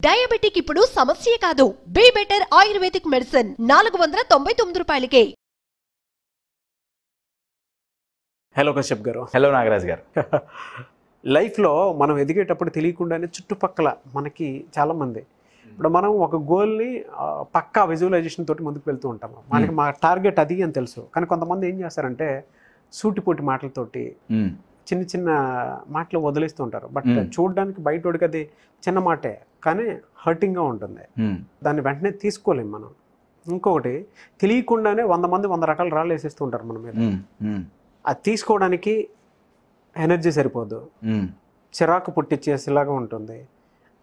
Diabetic ఇప్పుడు సమస్య కాదు. బీ బెటర్ ఆయుర్వేదిక్ మెడిసిన్ నాలుగు వందల తొంభై తొమ్మిది రూపాయలకే. హలో కశ్యప్ గారు. హలో నాగరాజ్ గారు. లైఫ్లో మనం ఎదిగేటప్పుడు తెలియకుండానే చుట్టుపక్కల మనకి చాలామంది ఇప్పుడు మనం ఒక గోల్ని ఆ, పక్కా విజువలైజేషన్ తోటి ముందుకు వెళ్తూ ఉంటాము. మనకి మా టార్గెట్ అది అని తెలుసు. కానీ కొంతమంది ఏం చేస్తారంటే సూటిపోటి మాటలతోటి మ్మ్. చిన్న చిన్న మాటలు వదిలేస్తూ ఉంటారు బట్. చూడడానికి బయటోడికి అది చిన్న మాటే కానీ హర్టింగ్గా ఉంటుంది. దాన్ని వెంటనే తీసుకోలేం మనం ఇంకొకటి తెలియకుండానే వంద మంది వంద రకాల రాళ్ళు వేసేస్తూ ఉంటారు మన మీద. అది తీసుకోవడానికి ఎనర్జీ సరిపోదు. చిరాకు పుట్టించేసేలాగా ఉంటుంది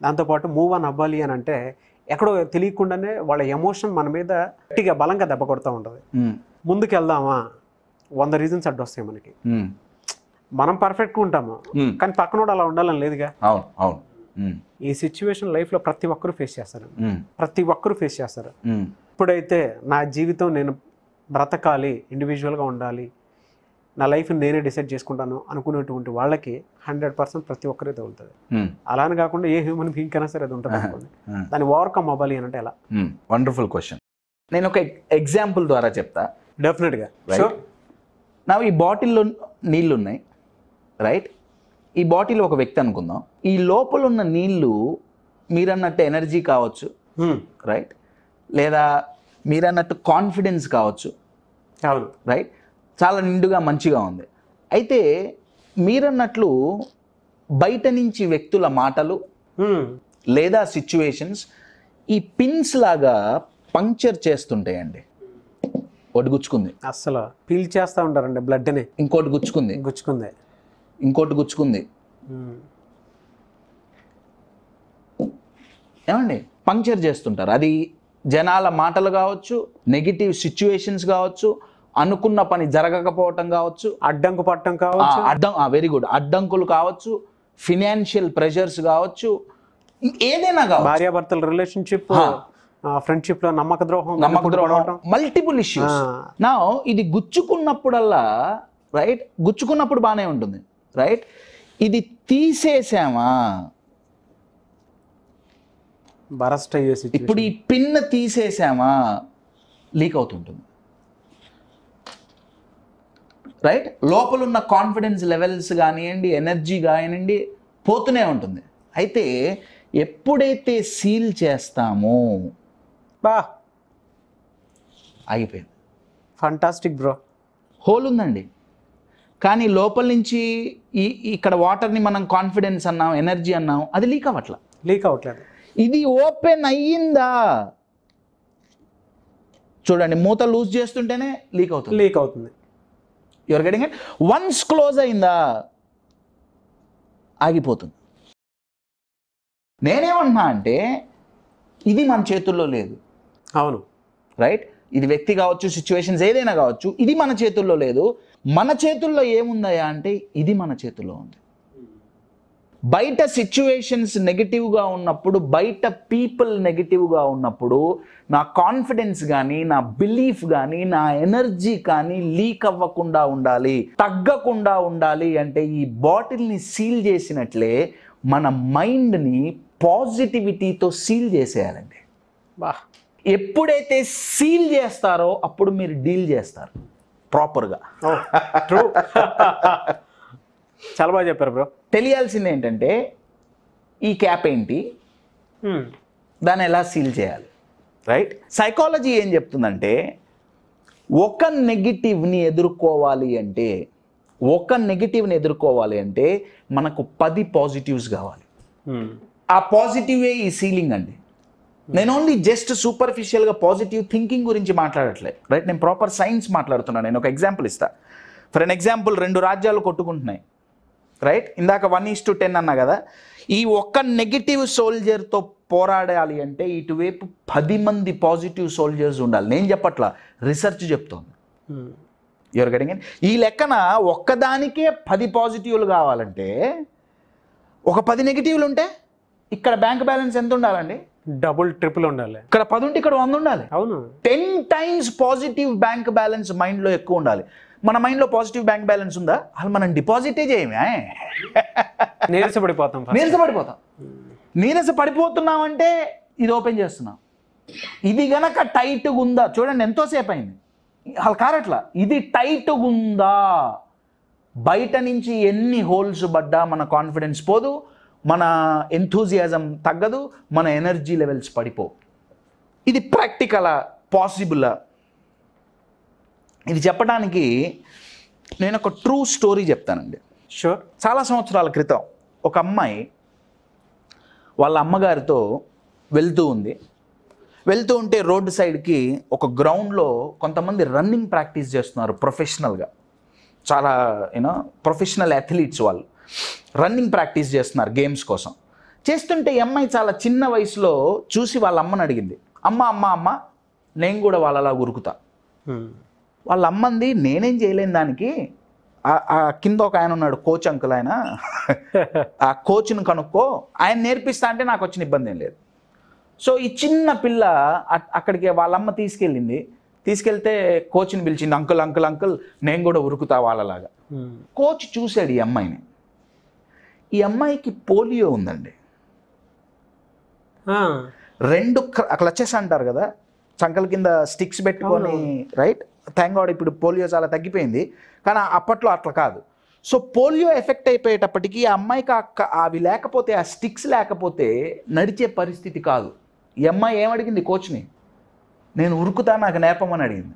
దాంతోపాటు మూవ్ ఆన్ అవ్వాలి అని అంటే ఎక్కడో తెలియకుండానే వాళ్ళ ఎమోషన్ మన మీద గట్టిగా బలంగా దెబ్బ కొడుతూ ఉంటుంది. ముందుకు వెళ్దామా వంద రీజన్స్ అడ్డు వస్తాయి మనకి. మనం పర్ఫెక్ట్గా ఉంటాము. కానీ పక్కనోడు అలా ఉండాలని లేదుగా? అవును. ఈ సిచ్యువేషన్ లైఫ్లో ప్రతి ఒక్కరూ ఫేస్ చేస్తారు. ప్రతి ఒక్కరూ ఫేస్ చేస్తారు. ఇప్పుడైతే నా జీవితం నేను బ్రతకాలి ఇండివిజువల్గా ఉండాలి నా లైఫ్ నేనే డిసైడ్ చేసుకుంటాను అనుకునేటువంటి వాళ్ళకి హండ్రెడ్ పర్సెంట్ ప్రతి ఒక్కరే తగులుతుంది మ్మ్. అలా అని కాకుండా ఏ హ్యూమన్ బీయింగ్ కైనా సరే అది ఉంటుంది అనుకోండి. దాన్ని ఓవర్కమ్ అవ్వాలి అంటే ఎలా? వండర్ఫుల్ క్వశ్చన్ నేను ఒక ఎగ్జాంపుల్ ద్వారా చెప్తా. డెఫినెట్గా నా ఈ బాటిల్లో నీళ్ళు ఉన్నాయి. రైట్ ఈ బాటిల్ ఒక వ్యక్తి అనుకుందాం. ఈ లోపల ఉన్న నీళ్ళు మీరన్నట్టు ఎనర్జీ కావచ్చు. రైట్ లేదా మీరన్నట్టు కాన్ఫిడెన్స్ కావచ్చు. అవును. రైట్ చాలా నిండుగా మంచిగా ఉంది. అయితే మీరన్నట్లు బయట నుంచి వ్యక్తుల మాటలు Hmm. లేదా సిచ్యువేషన్స్ ఈ పిన్స్ లాగా పంక్చర్ చేస్తుంటాయండి. ఒకటి గుచ్చుకుంది అస్సలు. పీల్ చేస్తూ ఉంటారండి బ్లడ్ని ఇంకోటి గుచ్చుకుంది. గుచ్చుకుంది. ఇంకోటి గుచ్చుకుంది. ఏమండి పంక్చర్ చేస్తుంటారు అది జనాల మాటలు కావచ్చు నెగిటివ్ సిచ్యువేషన్స్ కావచ్చు అనుకున్న పని జరగకపోవటం కావచ్చు అడ్డంకు పట్టం కావచ్చు అడ్డం వెరీ గుడ్ అడ్డంకులు కావచ్చు ఫినాన్షియల్ ప్రెషర్స్ కావచ్చు ఏదైనా కావచ్చు భార్యాభర్తల రిలేషన్షిప్. ఫ్రెండ్షిప్లో నమ్మక ద్రోహం నమ్మక ద్రోహం. Multiple issues. నా ఇది గుచ్చుకున్నప్పుడల్లా రైట్ గుచ్చుకున్నప్పుడు బాగానే ఉంటుంది రైట్? ఇది తీసేసామా? బరస్ట్ అయ్యే situation. ఇప్పుడు ఈ పిన్ తీసేసామా? లీక్ అవుతుంటుంది. రైట్? లోపల ఉన్న కాన్ఫిడెన్స్ లెవెల్స్ కానివ్వండి ఎనర్జీ కానివ్వండి పోతూనే ఉంటుంది. అయితే ఎప్పుడైతే సీల్ చేస్తామో బా. ఆగిపోయింది. ఫంటాస్టిక్ బ్రో హోల్ ఉందండి. కానీ లోపల నుంచి ఈ ఇక్కడ వాటర్ని మనం కాన్ఫిడెన్స్ అన్నాం ఎనర్జీ అన్నాం అది లీక్ అవ్వట్లా? లీక్ అవ్వట్లేదు. ఇది ఓపెన్ అయ్యిందా? చూడండి మూత లూజ్ చేస్తుంటేనే లీక్ అవుతుంది. లీక్ అవుతుంది. Your getting it once close అయిందా? ఆగిపోతుంది. నేనేమన్నా అంటే ఇది మన చేతుల్లో లేదు. అవును. రైట్ ఇది వ్యక్తి కావచ్చు సిచ్యువేషన్స్ ఏదైనా కావచ్చు ఇది మన చేతుల్లో లేదు. మన చేతుల్లో ఏముందయా అంటే ఇది మన చేతుల్లో ఉంది. బయట సిచ్యువేషన్స్ నెగిటివ్గా ఉన్నప్పుడు బయట పీపుల్ నెగిటివ్గా ఉన్నప్పుడు నా కాన్ఫిడెన్స్ కానీ నా బిలీఫ్ కానీ నా ఎనర్జీ కానీ లీక్ అవ్వకుండా ఉండాలి తగ్గకుండా ఉండాలి అంటే ఈ బాటిల్ని సీల్ చేసినట్లే మన మైండ్ని పాజిటివిటీతో సీల్ చేసేయాలండి. బా. ఎప్పుడైతే సీల్ చేస్తారో అప్పుడు మీరు డీల్ చేస్తారు. ప్రాపర్గా. ట్రూ. చాలా బాగా చెప్పారు బ్రో. తెలియాల్సింది ఏంటంటే ఈ క్యాప్ ఏంటి? దాన్ని ఎలా సీల్ చేయాలి? రైట్. సైకాలజీ ఏం చెప్తుందంటే ఒక నెగిటివ్ని ఎదుర్కోవాలి అంటే ఒక నెగిటివ్ని ఎదుర్కోవాలి అంటే మనకు పది పాజిటివ్స్ కావాలి. ఆ పాజిటివే ఈ సీలింగ్ అండి. నేను ఓన్లీ జస్ట్ సూపర్ఫిషియల్గా పాజిటివ్ థింకింగ్ గురించి మాట్లాడట్లేదు రైట్ నేను ప్రాపర్ సైన్స్ మాట్లాడుతున్నాను. నేను ఒక ఎగ్జాంపుల్ ఇస్తా. ఫర్ ఎన్ ఎగ్జాంపుల్ రెండు రాజ్యాలు కొట్టుకుంటున్నాయి. రైట్ ఇందాక వన్ ఈస్ టు టెన్ అన్నా కదా? ఈ ఒక్క నెగిటివ్ సోల్జర్తో పోరాడాలి అంటే ఇటువైపు పది మంది పాజిటివ్ సోల్జర్స్ ఉండాలి. నేను చెప్పట్లా. రీసెర్చ్ చెప్తోంది. యువర్ గెటింగ్ ఈ లెక్కన ఒక్కదానికే పది పాజిటివ్లు కావాలంటే ఒక పది నెగిటివ్లు ఉంటే ఇక్కడ బ్యాంక్ బ్యాలెన్స్ ఎంత ఉండాలండి? డబుల్ ట్రిపుల్ ఉండాలి. ఇక్కడ పది ఉంటే ఇక్కడ వంద ఉండాలి. అవును. Ten times positive bank balance మైండ్లో ఎక్కువ ఉండాలి. మన మైండ్లో పాజిటివ్ బ్యాంక్ బ్యాలెన్స్ ఉందా? అసలు మనం డిపాజిటే చేయమే నీరసపడిపోతాం. నీరసపడిపోతాం. నీరస పడిపోతున్నావంటే ఇది ఓపెన్ చేస్తున్నాం. ఇది గనక టైట్గా ఉందా? చూడండి ఎంతోసేపు అయింది. అలా కారట్లా? ఇది టైట్గా ఉందా? బయట నుంచి ఎన్ని హోల్స్ పడ్డా మన కాన్ఫిడెన్స్ పోదు. మన ఎంథూజియాజం తగ్గదు మన ఎనర్జీ లెవెల్స్ పడిపో. ఇది ప్రాక్టికలా పాసిబులా ఇది చెప్పడానికి నేను ఒక ట్రూ స్టోరీ చెప్తానండి. షూర్ చాలా సంవత్సరాల క్రితం ఒక అమ్మాయి వాళ్ళ అమ్మగారితో వెళ్తూ ఉంది. వెళ్తూ ఉంటే రోడ్డు సైడ్కి ఒక గ్రౌండ్లో కొంతమంది రన్నింగ్ ప్రాక్టీస్ చేస్తున్నారు ప్రొఫెషనల్గా చాలా యూనో ప్రొఫెషనల్ అథ్లీట్స్ వాళ్ళు. రన్నింగ్ ప్రాక్టీస్ చేస్తున్నారు గేమ్స్ కోసం. చేస్తుంటే ఈ అమ్మాయి చాలా చిన్న వయసులో చూసి వాళ్ళ అమ్మని అడిగింది. అమ్మ అమ్మ అమ్మ నేను కూడా వాళ్ళలా ఉరుకుతా. వాళ్ళ అమ్మంది నేనేం చేయలేని దానికి కింద ఒక ఆయన ఉన్నాడు కోచ్ అంకుల్ ఆయన. ఆ కోచ్ని కనుక్కో ఆయన నేర్పిస్తా అంటే నాకు వచ్చిన ఇబ్బంది ఏం లేదు. సో ఈ చిన్న పిల్ల అక్కడికి వాళ్ళ అమ్మ తీసుకెళ్ళింది. తీసుకెళ్తే కోచ్ని పిలిచింది అంకుల్ అంకుల్ అంకుల్ నేను కూడా ఉరుకుతా వాళ్ళలాగా. కోచ్ చూశాడు ఈ అమ్మాయిని. ఈ అమ్మాయికి పోలియో ఉందండి. రెండు క్లచెస్ అంటారు కదా చంకల కింద స్టిక్స్ పెట్టుకొని రైట్? థ్యాంక్ గాడ్ ఇప్పుడు పోలియో చాలా తగ్గిపోయింది. కానీ అప్పట్లో అట్లా కాదు. సో పోలియో ఎఫెక్ట్ అయిపోయేటప్పటికి ఆ అమ్మాయికి అవి లేకపోతే ఆ స్టిక్స్ లేకపోతే నడిచే పరిస్థితి కాదు. ఈ అమ్మాయి ఏమడిగింది కోచ్ని? నేను ఉరుకుతా నాకు నేర్పమని అడిగింది.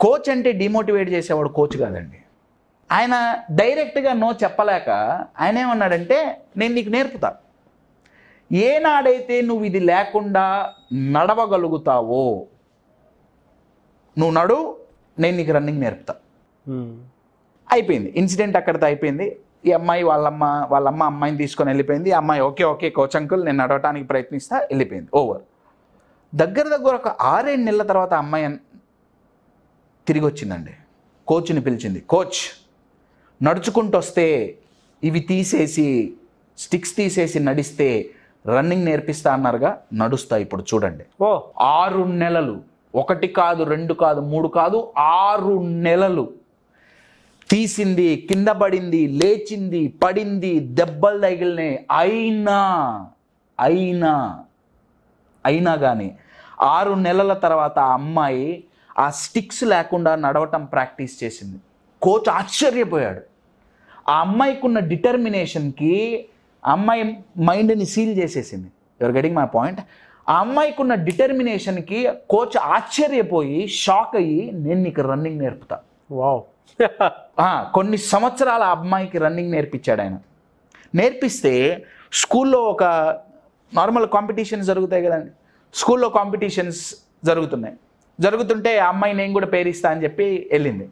కోచ్ అంటే డిమోటివేట్ చేసేవాడు కోచ్ కాదండి. ఆయన డైరెక్ట్గా నో చెప్పలేక ఆయన ఏమన్నాడంటే నేను నీకు నేర్పుతా. ఏనాడైతే నువ్వు ఇది లేకుండా నడవగలుగుతావో నువ్వు నడు నేను నీకు రన్నింగ్ నేర్పుతా. అయిపోయింది. ఇన్సిడెంట్ అక్కడితో అయిపోయింది. ఈ అమ్మాయి వాళ్ళమ్మ వాళ్ళమ్మ అమ్మాయిని తీసుకొని వెళ్ళిపోయింది. అమ్మాయి ఓకే ఓకే కోచ్ అంకుల్ నేను నడవటానికి ప్రయత్నిస్తా వెళ్ళిపోయింది. ఓవర్. దగ్గర దగ్గర ఒక ఆరేడు నెలల తర్వాత అమ్మాయి తిరిగి వచ్చిందండి కోచ్ని పిలిచింది. కోచ్ నడుచుకుంటూ వస్తే ఇవి తీసేసి స్టిక్స్ తీసేసి నడిస్తే రన్నింగ్ నేర్పిస్తా అన్నారుగా నడుస్తా ఇప్పుడు చూడండి. ఓ. ఆరు నెలలు. ఒకటి కాదు రెండు కాదు మూడు కాదు ఆరు నెలలు. తీసింది కింద పడింది లేచింది పడింది దెబ్బలు తగిలినాయి. అయినా అయినా అయినా కానీ ఆరు నెలల తర్వాత ఆ అమ్మాయి ఆ స్టిక్స్ లేకుండా నడవటం ప్రాక్టీస్ చేసింది. కోచ్ ఆశ్చర్యపోయాడు. ఆ అమ్మాయికి ఉన్న డిటర్మినేషన్కి అమ్మాయి మైండ్ని సీల్ చేసేసింది. యువర్ గెటింగ్ మై పాయింట్ ఆ అమ్మాయికి ఉన్న డిటర్మినేషన్కి కోచ్ ఆశ్చర్యపోయి షాక్ అయ్యి నేను నీకు రన్నింగ్ నేర్పుతా. వావ్. కొన్ని సంవత్సరాల ఆ అమ్మాయికి రన్నింగ్ నేర్పించాడు ఆయన. నేర్పిస్తే స్కూల్లో ఒక నార్మల్ కాంపిటీషన్స్ జరుగుతాయి కదండి. స్కూల్లో కాంపిటీషన్స్ జరుగుతున్నాయి. జరుగుతుంటే ఆ అమ్మాయి నేను కూడా పేరిస్తా అని చెప్పి వెళ్ళింది.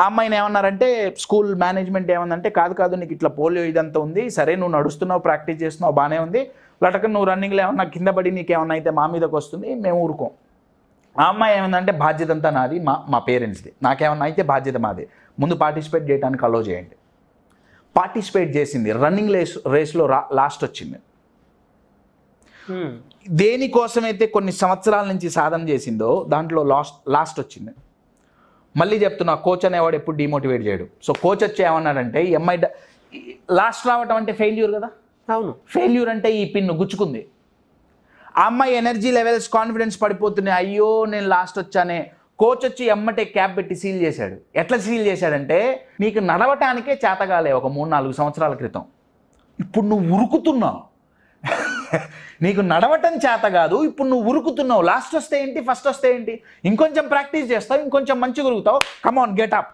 ఆ అమ్మాయిని ఏమన్నారంటే స్కూల్ మేనేజ్మెంట్ ఏమందంటే కాదు కాదు నీకు ఇట్లా పోలియో ఇదంతా ఉంది సరే నువ్వు నడుస్తున్నావు ప్రాక్టీస్ చేస్తున్నావు బాగానే ఉంది లటక నువ్వు రన్నింగ్లో ఏమన్నా కింద పడి నీకు ఏమన్నా అయితే మా మీదకి వస్తుంది మేము ఊరుకోం. ఆ అమ్మాయి ఏమందంటే బాధ్యత అంతా నాది మా మా పేరెంట్స్ది నాకేమన్నా అయితే బాధ్యత మాది ముందు పార్టిసిపేట్ చేయడానికి అలో చేయండి. పార్టిసిపేట్ చేసింది రన్నింగ్ రేస్ రేస్లో రా లాస్ట్ వచ్చింది. దేనికోసమైతే కొన్ని సంవత్సరాల నుంచి సాధన చేసిందో దాంట్లో లాస్ట్ లాస్ట్ వచ్చింది. మళ్ళీ చెప్తున్నా కోచ్ అనేవాడు ఎప్పుడు డిమోటివేట్ చేయడు. సో కోచ్ వచ్చి ఏమన్నాడంటే ఈ అమ్మాయి లాస్ట్ రావటం అంటే ఫెయిల్యూర్ కదా? అవును. ఫెయిల్యూర్ అంటే ఈ పిన్ను గుచ్చుకుంది. ఆ అమ్మాయి ఎనర్జీ లెవెల్స్ కాన్ఫిడెన్స్ పడిపోతున్నాయి. అయ్యో నేను లాస్ట్ వచ్చానే. కోచ్ వచ్చి ఎమ్మటే క్యాప్ పెట్టి సీల్ చేశాడు. ఎట్లా సీల్ చేశాడంటే నీకు నడవటానికే చేతగాలే ఒక మూడు నాలుగు సంవత్సరాల క్రితం. ఇప్పుడు నువ్వు ఉరుకుతున్నావు నీకు నడవటం చేత కాదు ఇప్పుడు నువ్వు ఉరుకుతున్నావు. లాస్ట్ వస్తే ఏంటి? ఫస్ట్ వస్తే ఏంటి? ఇంకొంచెం ప్రాక్టీస్ చేస్తావు ఇంకొంచెం మంచిగా ఉరుకుతావు. కమాన్ గెట్ అప్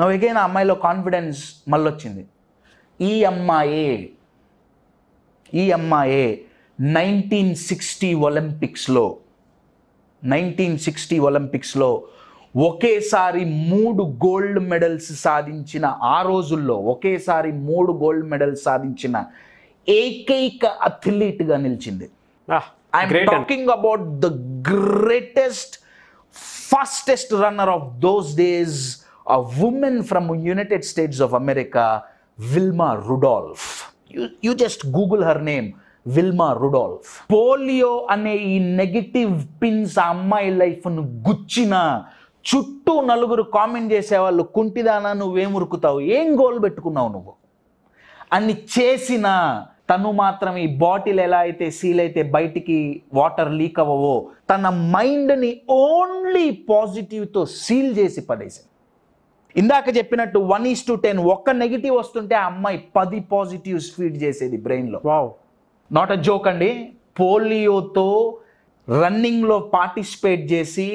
నువ్వు ఎగైన్ ఆ అమ్మాయిలో కాన్ఫిడెన్స్ మళ్ళొచ్చింది. ఈ అమ్మాయే ఈ అమ్మాయే నైన్టీన్ సిక్స్టీ ఒలింపిక్స్లో నైన్టీన్ సిక్స్టీ ఒలింపిక్స్లో ఒకేసారి మూడు గోల్డ్ మెడల్స్ సాధించిన ఆ రోజుల్లో ఒకేసారి మూడు గోల్డ్ మెడల్స్ సాధించిన ఏకైక అథ్లీట్గా నిలిచింది. I'm talking about the greatest fastest runner of those days a woman from United States of America Wilma Rudolph you just Google her name Wilma Rudolph polio అనే ఈ నెగిటివ్ పిన్స్ ఆ అమ్మాయి లైఫ్ను గుచ్చిన చుట్టూ నలుగురు కామెంట్ చేసేవాళ్ళు కుంటిదానా నువ్వేం ఉరుకుతావు? ఏం గోల్ పెట్టుకున్నావు నువ్వు? అన్ని చేసిన తను మాత్రం ఈ బాటిల్ ఎలా అయితే సీల్ అయితే బయటికి వాటర్ లీక్ అవ్వవో తన మైండ్ని ఓన్లీ పాజిటివ్తో సీల్ చేసి పడేసింది. ఇందాక చెప్పినట్టు వన్ ఈస్ టు టెన్ ఒక్క నెగిటివ్ వస్తుంటే ఆ అమ్మాయి పది పాజిటివ్స్ ఫీడ్ చేసేది బ్రెయిన్లో వావ్. నాట్ అ జోక్ అండి. పోలియోతో రన్నింగ్లో పార్టిసిపేట్ చేసి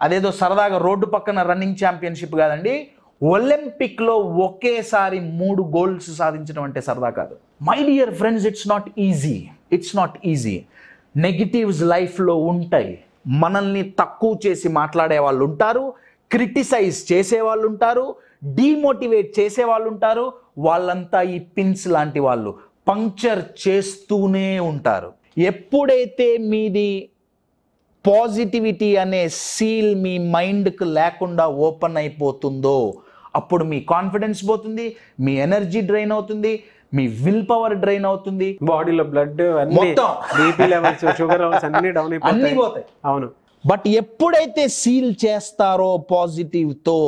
అదేదో సరదాగా రోడ్డు పక్కన రన్నింగ్ ఛాంపియన్షిప్ కాదండి ఒలింపిక్లో ఒకేసారి మూడు గోల్స్ సాధించడం అంటే సరదా కాదు. My dear friends it's not easy it's not easy negatives లైఫ్లో ఉంటాయి. మనల్ని తక్కువ చేసి మాట్లాడే వాళ్ళు ఉంటారు క్రిటిసైజ్ చేసే వాళ్ళు ఉంటారు డీమోటివేట్ చేసే వాళ్ళు ఉంటారు వాళ్ళంతా ఈ పిన్స్ లాంటి వాళ్ళు పంక్చర్ చేస్తూనే ఉంటారు. ఎప్పుడైతే మీది పాజిటివిటీ అనే సీల్ మీ మైండ్కి లేకుండా ఓపెన్ అయిపోతుందో అప్పుడు మీ కాన్ఫిడెన్స్ పోతుంది మీ ఎనర్జీ డ్రైన్ అవుతుంది మీ విల్ పవర్ డ్రైన్ అవుతుంది. బాడీలో బ్లడ్ అన్ని మొత్తం. బీపీ లెవెల్స్ షుగర్ లెవెల్స్ అన్ని డౌన్ అన్నీ అయిపోతాయి పోతాయి. అవును. బట్ ఎప్పుడైతే సీల్ చేస్తారో పాజిటివ్తో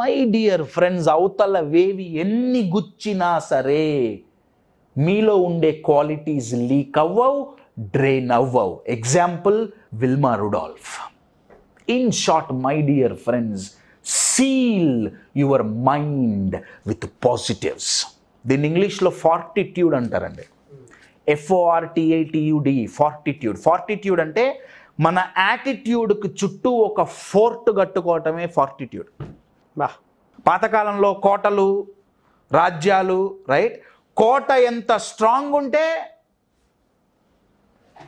మై డియర్ ఫ్రెండ్స్ అవతల వేవి ఎన్ని గుచ్చినా సరే మీలో ఉండే క్వాలిటీస్ లీక్ అవ్వవు డ్రైన్ అవ్వవు. Example Wilma Rudolph in short my dear friends seal your mind with positives దీన్ని ఇంగ్లీష్లో ఫార్టిట్యూడ్ అంటారండి. ఎఫ్ఓఆర్టీఐటియుడి ఫార్టిట్యూడ్ ఫార్టిట్యూడ్ అంటే మన యాటిట్యూడ్కి చుట్టూ ఒక ఫోర్ట్ కట్టుకోవటమే ఫార్టిట్యూడ్ బా. పాతకాలంలో కోటలు రాజ్యాలు రైట్ కోట ఎంత స్ట్రాంగ్ ఉంటే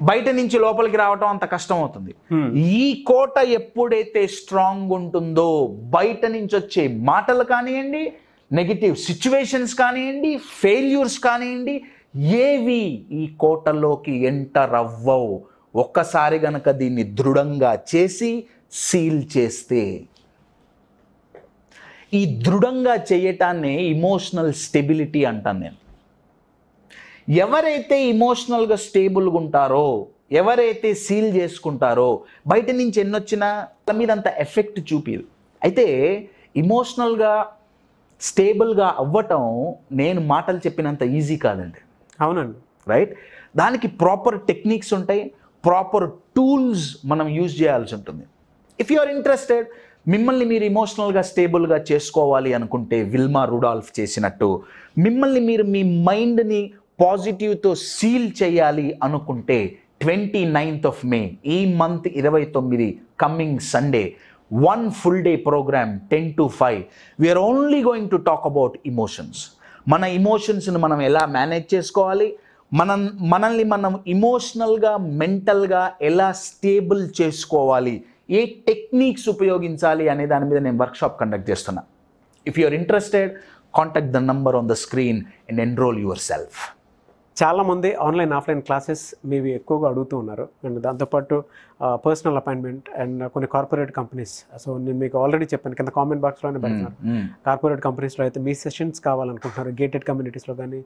బయట నుంచి లోపలికి రావటం అంత కష్టం అవుతుంది. ఈ కోట ఎప్పుడైతే స్ట్రాంగ్ ఉంటుందో బయట నుంచి వచ్చే మాటలు కానివ్వండి నెగిటివ్ సిచ్యువేషన్స్ కానివ్వండి ఫెయిల్యూర్స్ కానివ్వండి ఏవి ఈ కోటలోకి ఎంటర్ అవ్వవు. ఒక్కసారి గనక దీన్ని దృఢంగా చేసి సీల్ చేస్తే. ఈ దృఢంగా చేయటాన్నే ఇమోషనల్ స్టెబిలిటీ అంటాను నేను. ఎవరైతే ఇమోషనల్గా స్టేబుల్గా ఉంటారో ఎవరైతే సీల్ చేసుకుంటారో బయట నుంచి ఎన్నొచ్చినా వాళ్ళ మీద అంత ఎఫెక్ట్ చూపిదు అయితే ఇమోషనల్గా స్టేబుల్గా అవ్వటం నేను మాటలు చెప్పినంత ఈజీ కాదండి. అవునండి. రైట్ దానికి ప్రాపర్ టెక్నిక్స్ ఉంటాయి ప్రాపర్ టూల్స్ మనం యూజ్ చేయాల్సి ఉంటుంది. ఇఫ్ యు ఆర్ ఇంట్రెస్టెడ్ మిమ్మల్ని మీరు ఇమోషనల్గా స్టేబుల్గా చేసుకోవాలి అనుకుంటే విల్మా రుడాల్ఫ్ చేసినట్టు మిమ్మల్ని మీరు మీ మైండ్ని పాజిటివ్తో సీల్ చేయాలి అనుకుంటే ట్వంటీ నైన్త్ ఆఫ్ మే ఈ మంత్ ఇరవై తొమ్మిది coming Sunday. One full day program ten to five we are only going to talk about emotions మన ఇమోషన్స్ని మనం ఎలా మేనేజ్ చేసుకోవాలి? మనం మనల్ని మనం ఇమోషనల్గా మెంటల్గా ఎలా స్టేబుల్ చేసుకోవాలి? ఏ టెక్నిక్స్ ఉపయోగించాలి అనే దాని మీద నేను వర్క్షాప్ కండక్ట్ చేస్తున్నా. If you are interested contact the number on the screen and enrol yourself చాలామంది ఆన్లైన్ ఆఫ్లైన్ క్లాసెస్ మీవి ఎక్కువగా అడుగుతూ ఉన్నారు. అండ్ దాంతోపాటు పర్సనల్ అపాయింట్మెంట్ అండ్ కొన్ని కార్పొరేట్ కంపెనీస్. సో నేను మీకు ఆల్రెడీ చెప్పాను కింద కామెంట్ బాక్స్లోనే పెడతాను. కార్పొరేట్ కంపెనీస్లో అయితే మీ సెషన్స్ కావాలనుకుంటున్నారు. గేటెడ్ కమ్యూనిటీస్లో కానీ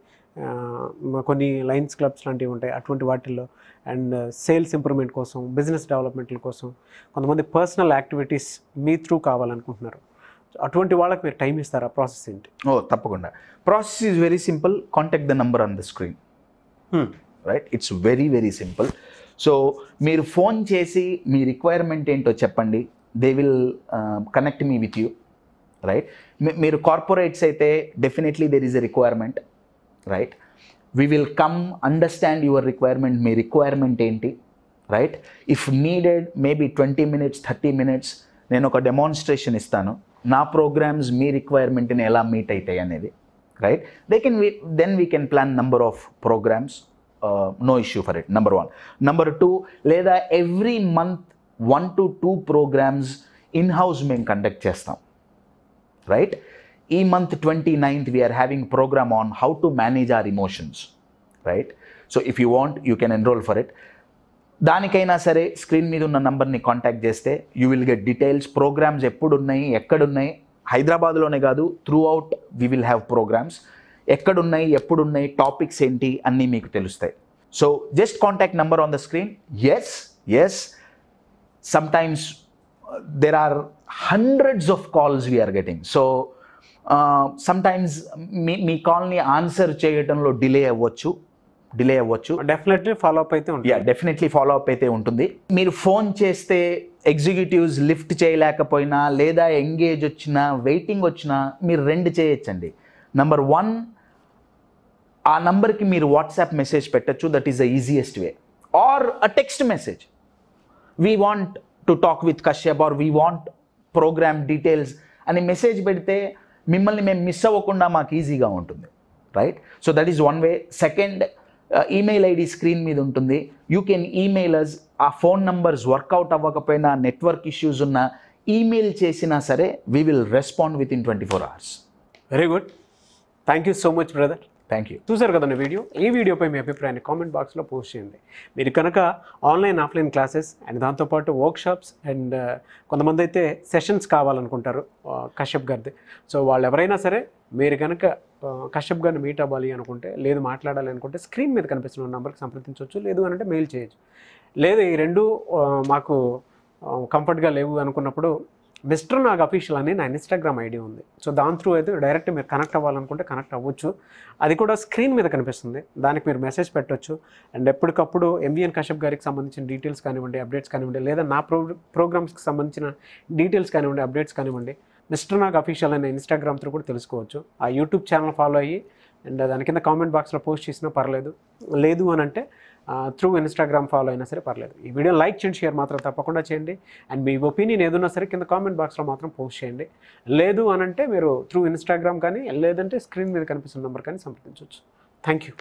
కొన్ని లైన్స్ క్లబ్స్ లాంటివి ఉంటాయి. అటువంటి వాటిల్లో అండ్ సేల్స్ ఇంప్రూవ్మెంట్ కోసం బిజినెస్ డెవలప్మెంట్ల కోసం కొంతమంది పర్సనల్ యాక్టివిటీస్ మీ త్రూ కావాలనుకుంటున్నారు. అటువంటి వాళ్ళకి మీరు టైం ఇస్తారా? ప్రాసెస్ ఏంటి? ఓ తప్పకుండా. Process is very simple. Contact the number on the screen. Right it's very very simple so మీరు ఫోన్ చేసి మీ రిక్వైర్మెంట్ ఏంటో చెప్పండి. They will connect me with you right మీరు కార్పొరేట్స్ అయితే definitely there is a requirement right we will come understand your requirement me requirement ఏంటి. Right if needed maybe twenty minutes thirty minutes నేను ఒక demonstration ఇస్తాను. నా programmes మీ రిక్వైర్మెంట్ని ఎలా meet అవుతాయి అనేది. Right they can we then we can plan of of programs no issue for it Number one number two లేదా every month one to two programs in house మేము conduct చేస్తాం right ఈ month twenty ninth we are having program on how to manage our emotions right so if you want you can enrol for it దానికైనా సరే screen మీద ఉన్న నంబర్ని contact చేస్తే you will get details programs ఎప్పుడున్నాయి ఎక్కడున్నాయి హైదరాబాద్లోనే కాదు throughout we will have programs ఎక్కడున్నాయి ఎప్పుడున్నాయి టాపిక్స్ ఏంటి అన్నీ మీకు తెలుస్తాయి. So just contact number on the screen yes yes sometimes there are hundreds of calls we are getting so sometimes మీ మీ కాల్ని ఆన్సర్ చేయడంలో డిలే అవ్వచ్చు. డిలే అవ్వచ్చు. డెఫినెట్లీ ఫాలో అప్ అయితే ఉంటుంది. డెఫినెట్లీ ఫాలో అప్ అయితే ఉంటుంది. మీరు ఫోన్ చేస్తే ఎగ్జిక్యూటివ్స్ లిఫ్ట్ చేయలేకపోయినా లేదా ఎంగేజ్ వచ్చినా వెయిటింగ్ వచ్చినా మీరు రెండు చేయొచ్చండి. నంబర్ వన్ ఆ నంబర్కి మీరు వాట్సాప్ మెసేజ్ పెట్టచ్చు. That is the easiest way or a text message we want to talk with Kashyap or we want program details అని మెసేజ్ పెడితే మిమ్మల్ని మేము మిస్ అవ్వకుండా మాకు ఈజీగా ఉంటుంది. Right so that is one way second email ID screen మీద ఉంటుంది. యూ కెన్ ఈమెయిలర్స్ ఆ ఫోన్ నంబర్స్ వర్కౌట్ అవ్వకపోయినా నెట్వర్క్ ఇష్యూస్ ఉన్నా ఈమెయిల్ చేసినా సరే we will respond within twenty four hours very good thank you so much brother thank you చూసారు కదండి video? ఈ వీడియోపై మీ అభిప్రాయాన్ని కామెంట్ బాక్స్లో పోస్ట్ చేయండి. మీరు కనుక ఆన్లైన్ ఆఫ్లైన్ క్లాసెస్ అండ్ దాంతోపాటు వర్క్షాప్స్ అండ్ కొంతమంది అయితే సెషన్స్ కావాలనుకుంటారు ఆ, కశ్యప్ గారిది. సో వాళ్ళు ఎవరైనా సరే మీరు కనుక కశ్యప్ గారిని మీట్ అవ్వాలి అనుకుంటే లేదు మాట్లాడాలి అనుకుంటే స్క్రీన్ మీద కనిపిస్తున్న నెంబర్కి సంప్రదించవచ్చు లేదు అనంటే అంటే మెయిల్ చేయొచ్చు. లేదు ఈ రెండు మాకు కంఫర్ట్గా లేవు అనుకున్నప్పుడు మిస్టర్ నాగ్ అఫీషియల్ అని నా ఇన్స్టాగ్రామ్ ఐడి ఉంది. సో దాని త్రూ అయితే డైరెక్ట్ మీరు కనెక్ట్ అవ్వాలనుకుంటే కనెక్ట్ అవ్వచ్చు. అది కూడా స్క్రీన్ మీద కనిపిస్తుంది. దానికి మీరు మెసేజ్ పెట్టొచ్చు. అండ్ ఎప్పటికప్పుడు ఎంవిఎన్ కశ్యప్ గారికి సంబంధించిన డీటెయిల్స్ కానివ్వండి అప్డేట్స్ కానివ్వండి లేదా నా ప్రో ప్రోగ్రామ్స్కి సంబంధించిన డీటెయిల్స్ కానివ్వండి అప్డేట్స్ కానివ్వండి మిస్టర్ నాగ్ అఫీషియల్ అనే ఇన్స్టాగ్రామ్ త్రూ కూడా తెలుసుకోవచ్చు. ఆ యూట్యూబ్ ఛానల్ ఫాలో అయ్యి అండ్ దాని కింద కామెంట్ బాక్స్లో పోస్ట్ చేసినా పర్లేదు. లేదు అని అంటే త్రూ ఇన్స్టాగ్రామ్ ఫాలో అయినా సరే పర్లేదు. ఈ వీడియో లైక్ చేయండి షేర్ మాత్రం తప్పకుండా చేయండి. అండ్ మీ ఒపీనియన్ ఏదన్నా సరే కింద కామెంట్ బాక్స్లో మాత్రం పోస్ట్ చేయండి. లేదు అని అంటే మీరు త్రూ ఇన్స్టాగ్రామ్ కానీ లేదంటే స్క్రీన్ మీద కనిపిస్తున్న నెంబర్ కానీ సంప్రదించవచ్చు. Thank you